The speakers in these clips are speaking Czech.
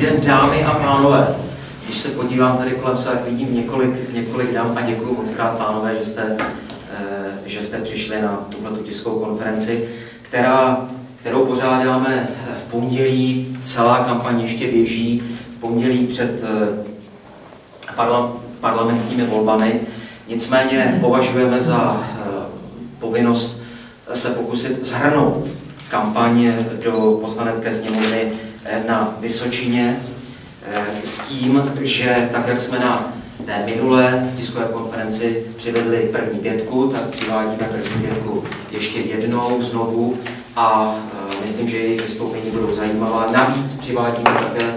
den, dámy a pánové. Když se podívám tady kolem se, tak vidím několik, několik dám a děkuji moc krát, pánové, že jste, eh, že jste přišli na tuhle tiskovou konferenci, která, kterou pořádáme v pondělí. Celá kampaň ještě běží v pondělí před eh, parlamentními volbami. Nicméně považujeme za eh, povinnost se pokusit zhrnout kampaň do poslanecké sněmovny na Vysočině eh, s tím, že tak, jak jsme na té minulé tiskové konferenci přivedli první pětku, tak přivádíme první pětku ještě jednou znovu a eh, myslím, že jejich vystoupení budou zajímavá. Navíc přivádíme také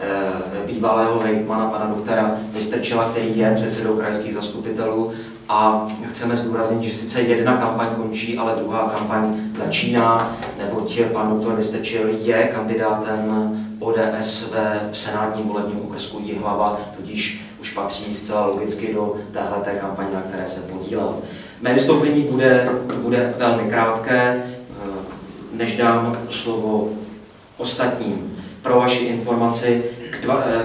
eh, bývalého hejtmana, pana doktora Vystrčela, který je předsedou krajských zastupitelů a chceme zdůraznit, že sice jedna kampaň končí, ale druhá kampaň začíná, neboť pan doktor Vystrčil je kandidátem ODS ve v senátním volebním okresku Jihlava, tudíž už patří zcela logicky do téhle kampaně, na které se podílel. Mé vystoupení bude, bude velmi krátké, než dám slovo ostatním. Pro vaši informaci k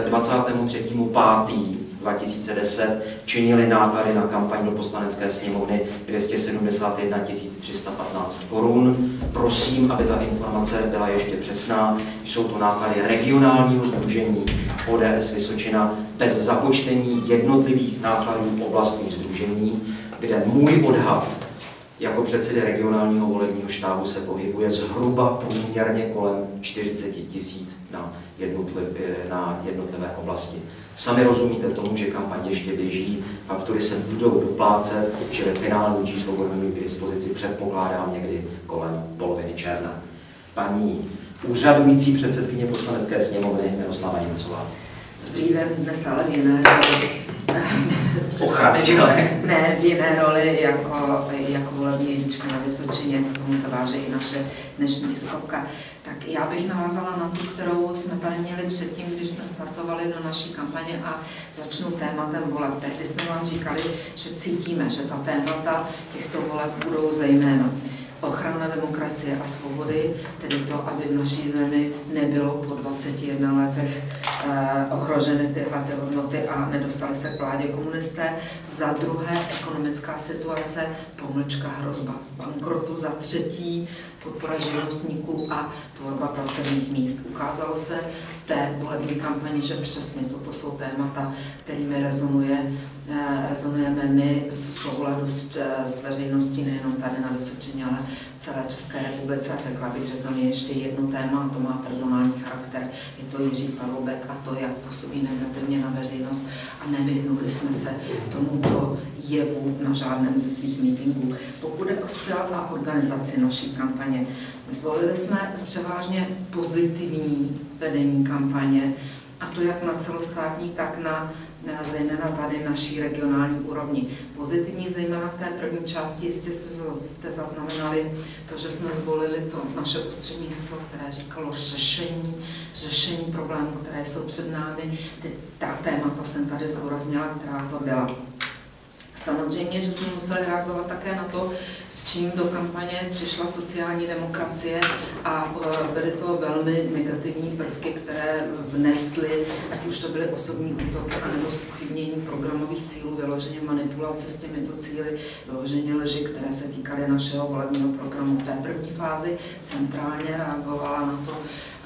23.5. 2010 činily náklady na kampaň do poslanecké sněmovny 271 315 korun. Prosím, aby ta informace byla ještě přesná. Jsou to náklady regionálního združení ODS Vysočina bez započtení jednotlivých nákladů oblastních združení, kde můj odhad jako předsedy regionálního volebního štábu se pohybuje zhruba průměrně kolem 40 tisíc na, jednotlivé, na jednotlivé oblasti. Sami rozumíte tomu, že kampaň ještě běží, faktury se budou doplácet, čili finální číslo budeme mít k dispozici, předpokládám, někdy kolem poloviny června. Paní úřadující předsedkyně poslanecké sněmovny Miroslava Němcová. Dobrý den, dnes ale v ochrany Ne, v jiné roli jako, jako volební jednička na Vysočině, k tomu se váží i naše dnešní tiskovka. Tak já bych navázala na tu, kterou jsme tady měli předtím, když jsme startovali do naší kampaně a začnu tématem voleb. Tehdy jsme vám říkali, že cítíme, že ta témata těchto voleb budou zejména ochrana demokracie a svobody, tedy to, aby v naší zemi nebylo po 21 letech ohroženy tyhle ty hodnoty a nedostali se k vládě komunisté. Za druhé ekonomická situace, pomlčka hrozba bankrotu. Za třetí podpora živnostníků a tvorba pracovních míst. Ukázalo se v té volební kampani, že přesně toto jsou témata, kterými rezonuje Eh, rezonujeme my v souladu s, eh, s veřejností nejenom tady na Vysočině, ale v celé České republice. Řekla bych, že tam je ještě jedno téma, a to má personální charakter. Je to Jiří Paroubek a to, jak působí negativně na veřejnost a nevyhnuli jsme se tomuto jevu na žádném ze svých mítinků. Pokud je o a organizaci naší kampaně, zvolili jsme převážně pozitivní vedení kampaně, a to jak na celostátní, tak na zejména tady naší regionální úrovni. Pozitivní zejména v té první části jistě jste zaznamenali to, že jsme zvolili to naše ústřední heslo, které říkalo řešení, řešení problémů, které jsou před námi. Ty, ta témata jsem tady zdůraznila, která to byla. Samozřejmě, že jsme museli reagovat také na to, s čím do kampaně přišla sociální demokracie a e, byly to velmi negativní prvky, které vnesly, ať už to byly osobní útoky, anebo spochybnění programových cílů, vyloženě manipulace s těmito cíly, vyloženě leži, které se týkaly našeho volebního programu. V té první fázi centrálně reagovala na to,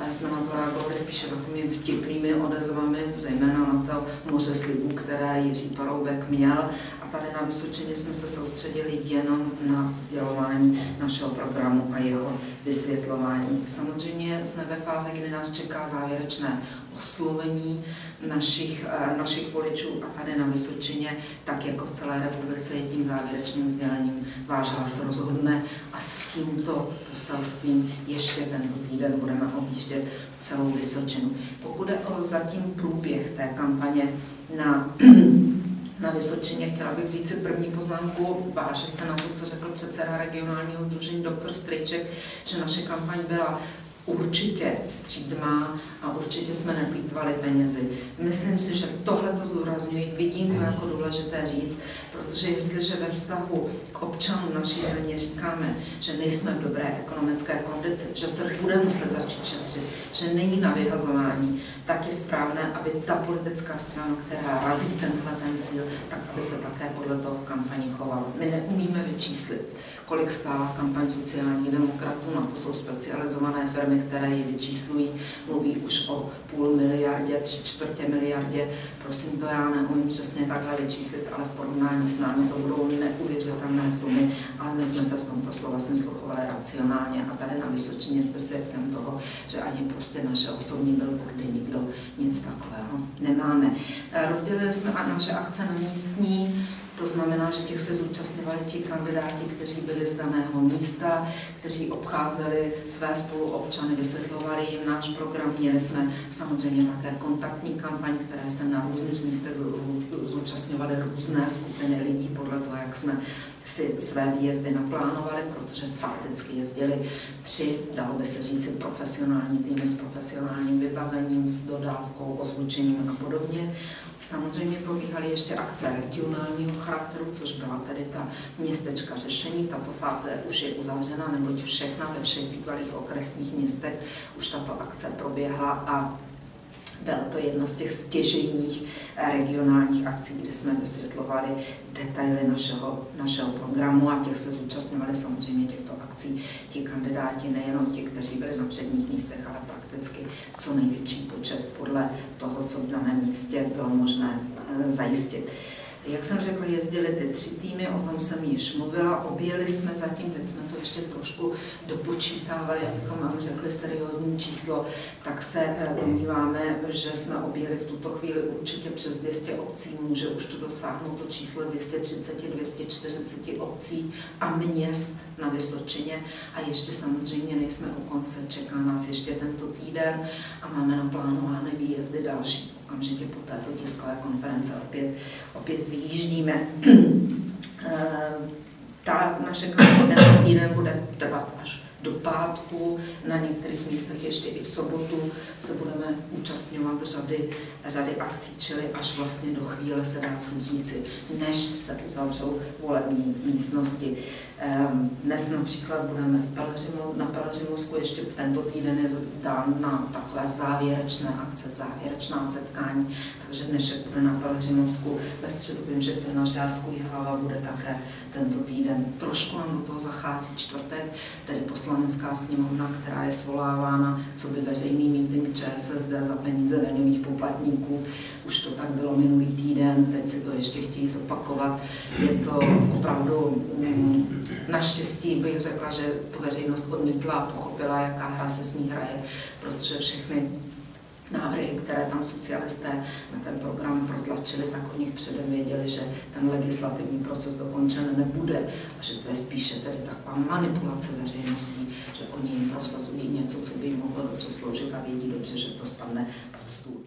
jsme na to reagovali spíše takovými vtipnými odezvami, zejména na to moře slibů, které Jiří Paroubek měl tady na Vysočině jsme se soustředili jenom na sdělování našeho programu a jeho vysvětlování. Samozřejmě jsme ve fázi, kdy nás čeká závěrečné oslovení našich, eh, našich voličů a tady na Vysočině, tak jako v celé republice, je tím závěrečným sdělením váš hlas rozhodne a s tímto poselstvím ještě tento týden budeme objíždět celou Vysočinu. Pokud je o zatím průběh té kampaně na na Vysočině. Chtěla bych říct si první poznámku, váže se na to, co řekl předseda regionálního združení doktor Stryček, že naše kampaň byla určitě střídmá a určitě jsme neplýtvali penězi. Myslím si, že tohle to zdůrazňuji, vidím to jako důležité říct, protože jestliže ve vztahu k občanům naší země říkáme, že nejsme v dobré ekonomické kondici, že se bude muset začít šetřit, že není na vyhazování, tak je správné, aby ta politická strana, která razí tenhle ten cíl, tak aby se také podle toho v kampani chovala. My neumíme vyčíslit, kolik stála kampaň sociálních demokratů, na to jsou specializované firmy, které ji vyčíslují, mluví už o půl miliardě, tři čtvrtě miliardě, prosím to já neumím přesně takhle vyčíslit, ale v porovnání s námi to budou neuvěřitelné sumy, ale my jsme se v tomto slova smyslu chovali racionálně a tady na Vysočině jste svědkem toho, že ani prostě naše osobní billboardy nikdo nic takového nemáme. Rozdělili jsme naše akce na místní, to znamená, že těch se zúčastňovali ti kandidáti, kteří byli z daného místa, kteří obcházeli své spoluobčany, vysvětlovali jim náš program. Měli jsme samozřejmě také kontaktní kampaň, které se na různých místech zúčastňovaly různé skupiny lidí podle toho, jak jsme si své výjezdy naplánovali, protože fakticky jezdili tři, dalo by se říci, profesionální týmy s profesionálním vybavením, s dodávkou, ozvučením a podobně. Samozřejmě probíhaly ještě akce regionálního charakteru, což byla tedy ta městečka řešení. Tato fáze už je uzavřena, neboť všechna ve všech bývalých okresních městech už tato akce proběhla a byla to jedna z těch stěžejních regionálních akcí, kde jsme vysvětlovali detaily našeho, našeho programu a těch se zúčastňovali samozřejmě těchto akcí ti kandidáti, nejenom ti, kteří byli na předních místech, ale prakticky co největší počet podle toho, co v daném místě bylo možné eh, zajistit. Jak jsem řekla, jezdili ty tři týmy, o tom jsem již mluvila, objeli jsme zatím, teď jsme to ještě trošku dopočítávali, abychom vám řekli seriózní číslo, tak se eh, domníváme, že jsme objeli v tuto chvíli určitě přes 200 obcí, může už to dosáhnout to číslo 230-240 obcí a měst na Vysočině. A ještě samozřejmě nejsme u konce, čeká nás ještě tento týden a máme naplánovány výjezdy další okamžitě po této tiskové konference opět, opět vyjíždíme. Eh, ta naše tento týden bude trvat až do pátku, na některých místech ještě i v sobotu se budeme účastňovat řady, řady akcí, čili až vlastně do chvíle se dá si říci, než se uzavřou volební místnosti. Ehm, dnes například budeme v Peleřimu, na Peleřimovsku, ještě tento týden je dán na takové závěrečné akce, závěrečná setkání, takže dnešek bude na Peleřimovsku, ve středu vím, že na Žďársku hlava bude také tento týden. Trošku nám do toho zachází čtvrtek, tedy poslanecká sněmovna, která je svolávána, co by veřejný meeting ČSSD za peníze daňových poplatníků. Už to tak bylo minulý týden, teď si to ještě chtějí zopakovat. Je to opravdu Naštěstí bych řekla, že to veřejnost odmítla a pochopila, jaká hra se s ní hraje, protože všechny návrhy, které tam socialisté na ten program protlačili, tak o nich předem věděli, že ten legislativní proces dokončen nebude a že to je spíše tedy taková manipulace veřejností, že oni jim prosazují něco, co by jim mohlo dobře sloužit a vědí dobře, že to spadne pod stůl.